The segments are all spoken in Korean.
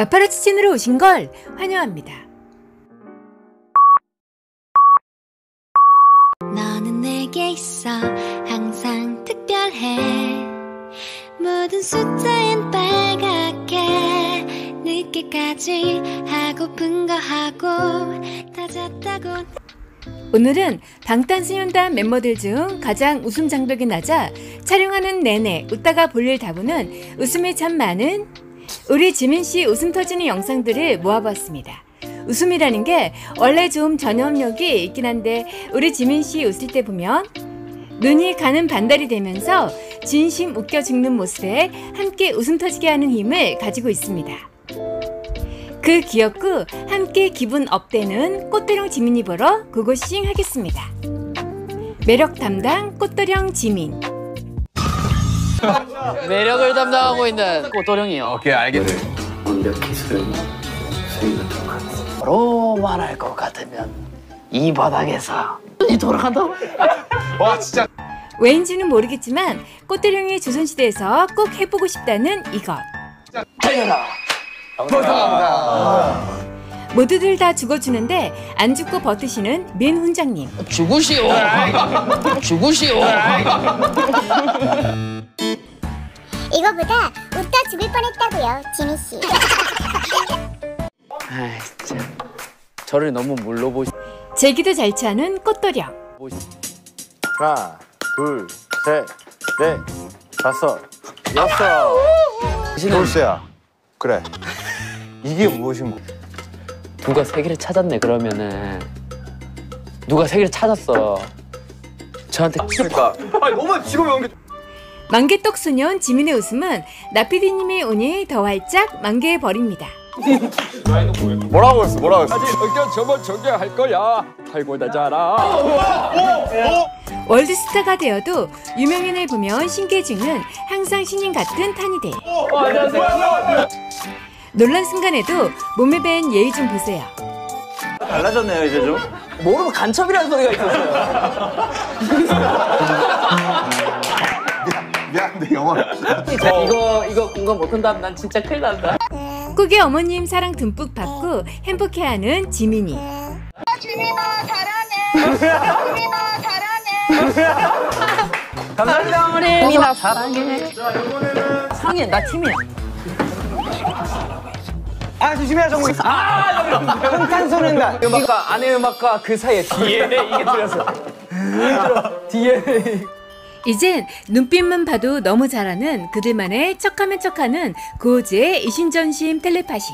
마파라치 찐으로 오신 걸 환영합니다. 너는 내게 있어 항상 특별해 모든 숫자엔 빨갛게 늦게까지 하고픈 거 하고 다 잤다고 오늘은 방탄소년단 멤버들 중 가장 웃음 장벽이 낮아 촬영하는 내내 웃다가 볼일 다 보는 웃음이 참 많은 우리 지민 씨 웃음 터지는 영상들을 모아봤습니다. 웃음이라는 게 원래 좀 전염력이 있긴 한데 우리 지민 씨 웃을 때 보면 눈이 가는 반달이 되면서 진심 웃겨 죽는 모습에 함께 웃음 터지게 하는 힘을 가지고 있습니다. 그 귀엽고 함께 기분 업되는 꽃도령 지민이 보러 고고싱 하겠습니다. 매력 담당 꽃도령 지민. 매력을 담당하고 있는 꽃도령이요. 오케이 알겠네. 완벽히 수위가 들어갔어. 바로 말할 것 같으면 이 바닥에서 이 돌아간다고? 와 진짜 왠지는 모르겠지만 꽃도령이 조선시대에서 꼭 해보고 싶다는 이것. 달려라. 모두들 다 죽어주는데 안 죽고 버티시는 민 훈장님. 죽으시오. 죽으시오. 이거보다 웃다 죽을 뻔했다고요, 지민 씨. 아이 진짜 저를 너무 물러보시. 제기도 잘 차는 꽃도령. 하나, 둘, 셋, 넷, 다섯, 여섯. 돌쇠야. 그래. 이게 무엇인고? 누가 세계를 찾았네 그러면은 누가 세계를 찾았어. 저한테 그러니까 아니 너무 지금 연기 만개떡 소년 지민의 웃음은 나피디님의 운이 더 활짝 만개해 버립니다. 뭐라고 했어? 뭐라고 했어? 의견 저번 존경할 거야. 달고 다자라. 월드스타가 되어도 유명인을 보면 신기해 죽는 항상 신인 같은 탄이들. 놀란 순간에도 몸에 밴 예의 좀 보세요. 달라졌네요 이제 좀. 모르면 간첩이라는 소리가 있었어요. 미안한데 영화. 이거 이거 공감 못한다면 난 진짜 큰일 난다. 꾹의 어머님 사랑 듬뿍 받고 행복해하는 지민이. 감사합니다 어머니. 미나 사랑해. 상해 나 팀이야. 아 조심해야 정국. 아 흥탄소년단. 음악과 아내 음악과 그 사이에 DNA 이게 들렸어. DNA. 이젠 눈빛만 봐도 너무 잘하는 그들만의 척하면 척하는 고지의 이신전심 텔레파시.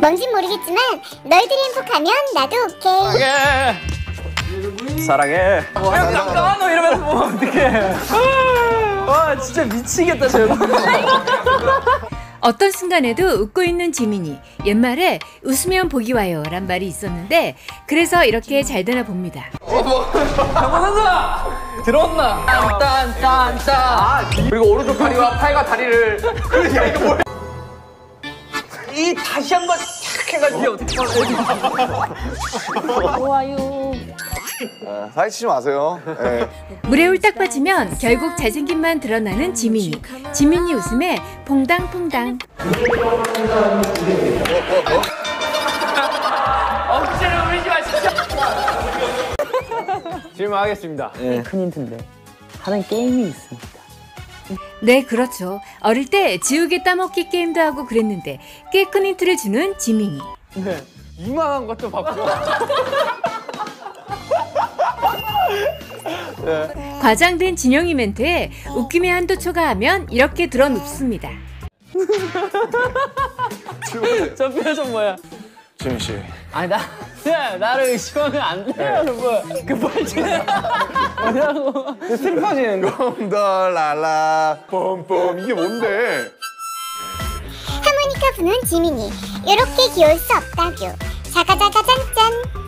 뭔진 모르겠지만 너희들이 행복하면 나도 오케이. 사랑해. 형 잠깐 너 이러면서 보면 어떡해. 와 진짜 미치겠다 저. 어떤 순간에도 웃고 있는 지민이 옛말에 웃으면 복이 와요 란 말이 있었는데 그래서 이렇게 잘 되나 봅니다. 장모선수 들었나? 딴딴딴. 그리고 오른쪽 다리와 팔과 다리를. 그러니까 이거 뭐야? 이 다시 한번 탁 해가지고 어떻게 아, 사기치지 마세요. 예. 물에 홀딱 빠지면 결국 잘생김만 드러나는 지민이. 지민이 웃음에 퐁당퐁당. 억지로 울지 마시죠. 질문하겠습니다. 큰 힌트인데 하는 게임이 있습니다. 네, 그렇죠. 어릴 때 지우개 따먹기 게임도 하고 그랬는데 꽤 큰 힌트를 주는 지민이. 네. 이만한 것도 받고. 과장된 진영이 멘트에 웃김의 한도 초과하면 이렇게 드러눕습니다. 저 표정 뭐야? 지민 씨. 아니 나 야, 나를 의심하면 안 돼요 여러분. 그 뻘쭘해. 뭐냐고. 슬퍼지는 거. 봄덜랄라 봄봄 이게 뭔데? 하모니카 부는 지민이. 이렇게 귀여울 수 없다규. 자가자가 짠짠.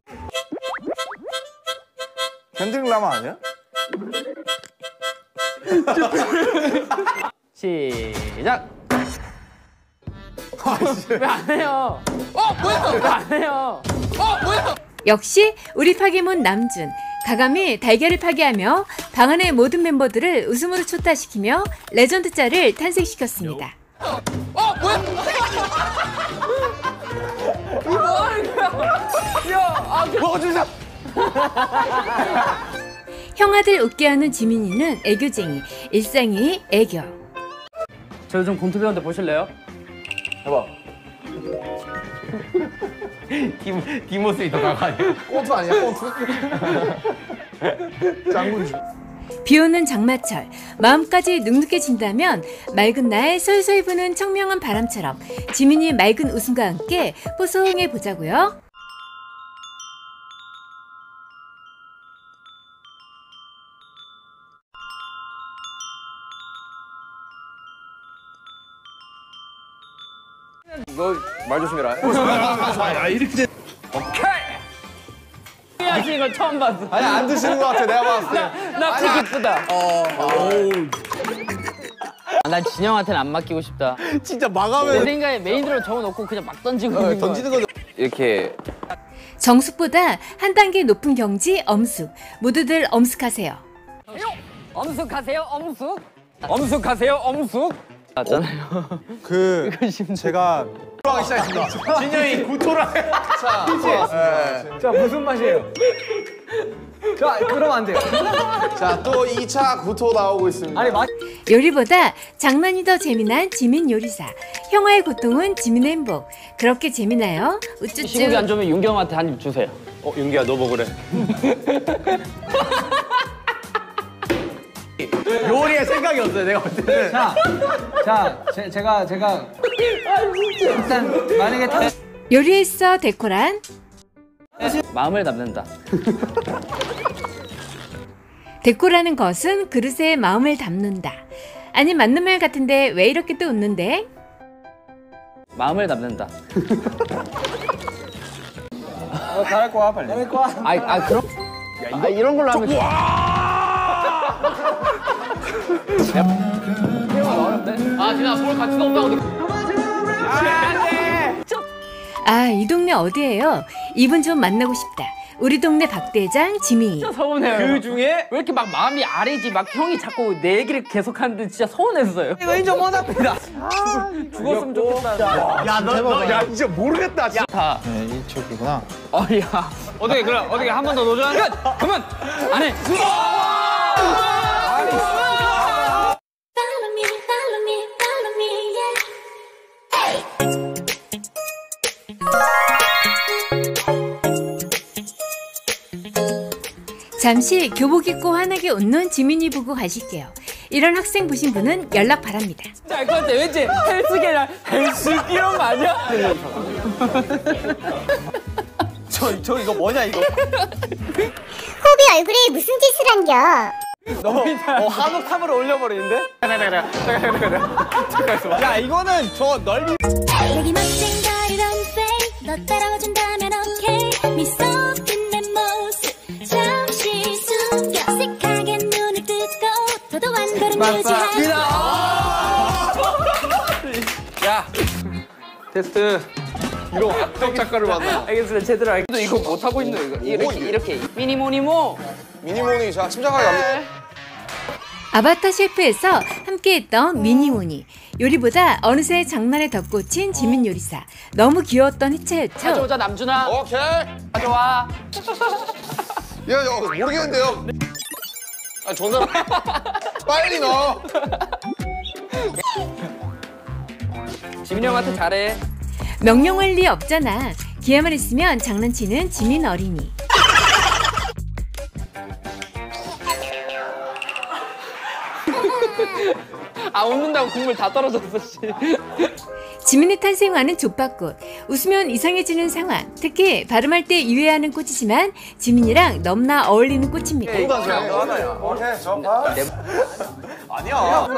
현등 라마 아니야? 시작. 왜 안 해요? 어 뭐야? 왜 안 해요? 역시 우리 파괴문 남준 가감히 달걀을 파괴하며 방 안의 모든 멤버들을 웃음으로 초타시키며 레전드 짤을 탄생시켰습니다. 뭐 진짜 형아들 웃게 하는 지민이는 애교쟁이, 일상이 애교. 저 요즘 공투 배우는데 보실래요? 해봐 뒷, 뒷모습이 더 강하네. 꽁트 아니야 꽁트? 짱군주. 비 오는 장마철, 마음까지 눅눅해진다면 맑은 날 솔솔 부는 청명한 바람처럼 지민이의 맑은 웃음과 함께 뽀송해 보자고요. 너 말 조심해라 하시는 걸 처음 봤어. 아니 안 드시는 것 같아 내가 봤을 때. 나 되게 예쁘다. 아, 난 진영한테는 안 맡기고 싶다. 진짜 내 마감에 생각에 메인으로 적어놓고 그냥 막 던지고 거. 던지는 거. 이렇게 정숙보다 한 단계 높은 경지 엄숙. 모두들 엄숙하세요. 엄숙하세요, 엄숙. 엄숙하세요, 엄숙. 맞잖아요. 그 제가 진영이 구토를. 자 무슨 맛이에요? 자 그러면 안 돼요. 자 또 2차 구토 나오고 있습니다. 아니 맛 요리보다 장난이 더 재미난 지민 요리사. 형아의 고통은 지민의 행복. 그렇게 재미나요? 우쭈쭈. 시국이 안 좋으면 윤경한테 한 입 주세요. 어 윤기야 너 먹으래 요리에 생각이 없어요. 내가 볼 때는. 자, 자 제, 제가 제가 일단 만약에 타... 요리했어 데코란 마음을 담는다. 데코라는 것은 그릇에 마음을 담는다. 아니 맞는 말 같은데 왜 이렇게 또 웃는데? 마음을 담는다. 어, 잘할 거야 빨리. 잘할 거야. 아, 아 그럼. 아, 이런 걸로 하면. 아, 진아 볼 가치가 없다고. 아 이 동네 어디예요? 이분 좀 만나고 싶다. 우리 동네 박대장 지민이. 서운해요. 그 중에 왜 이렇게 막 마음이 아래지? 막 형이 자꾸 내 얘기를 계속 하는데 진짜 서운했어요. 이거 인정 못합니다. 죽었으면 좋겠다. 야너야 이제 모르겠다. 진짜. 다. 네, 이쪽이구나. 어, 야. 어떻게 그래? 어떻게 한 번 더 도전? 끝! 그만! 안 해. 잠시 교복 입고 환하게 웃는 지민이 보고 가실게요. 이런 학생 보신 분은 연락 바랍니다. 알 것 같아. 왠지 헬스계랑 헬스기 이런 거 아니야? 저, 저 이거 뭐냐 이거? 호비 얼굴에 무슨 짓을 한겨? 너무 어, 한옥탑으로 올려버리는데? 야 이거는 저 넓이 여기 멋진 거리 don't fake 너 야. 테스트. 이런 악덕 작가를 만나. 알겠습니다. 제대로 알겠 너 이거 못 하고 있는 거 이거. 이렇게, 이렇게. 미니모니모. 미니모니 자 침착하게 갑니다. 아바타 셰프에서 함께했던 미니모니. 요리보다 어느새 장난에 덧꽂힌 지민 요리사. 너무 귀여웠던 해체였죠. 가져오자 남준아. 오케이. 가져와. 야, 야 모르겠는데요. 아 전화 빨리 넣어. 지민이 형한테 잘해. 명령할 리 없잖아. 기회만 있으면 장난치는 지민 어린이. 아 웃는다고 국물 다 떨어졌어 씨. 지민의 탄생화는 족밥꽃. 웃으면 이상해지는 상황. 특히 발음할 때 유의하는 꽃이지만 지민이랑 넘나 어울리는 꽃입니다. 하나야. 오케이 저 봐. 아니야.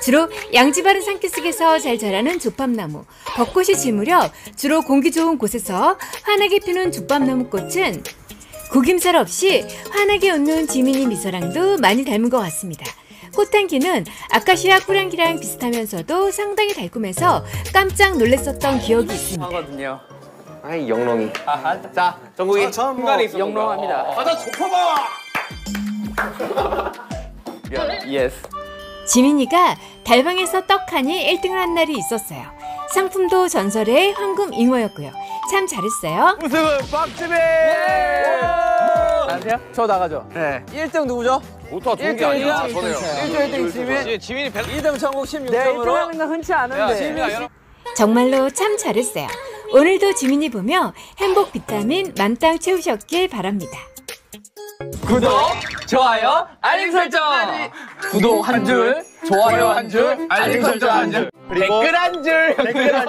주로 양지 바른 산기슭에서 잘 자라는 족밥나무. 벚꽃이 질 무렵 주로 공기 좋은 곳에서 환하게 피는 족밥나무 꽃은 구김살 없이 환하게 웃는 지민이 미소랑도 많이 닮은 것 같습니다. 꽃향기는 아카시아 꿀향기랑 비슷하면서도 상당히 달콤해서 깜짝 놀랐었던 기억이 있습니다. 하거든요. 아이 영롱이. 자 정국이 중간에 있어. 영롱합니다. 가자 좁혀봐. Yes. 지민이가 달방에서 떡하니 1등을 한 날이 있었어요. 상품도 전설의 황금 잉어였고요. 참 잘했어요. 우승은 박지민. 아세요? 저 나가죠. 네. 1등 누구죠? 못하 좋은 게 1등 아니야. 1등 저네요. 1등 1등 지민. 지민이 배. 2등 천국 16점으로. 네, 1등 하는 건 흔치 않은데. 정말로 참 잘했어요. 오늘도 지민이 보며 행복 비타민 만땅 채우셨길 바랍니다. 구독, 좋아요, 알림 설정. 구독 한 줄, 좋아요 한 줄, 알림 설정 한 줄, 그리고 댓글 한 줄. 댓글 한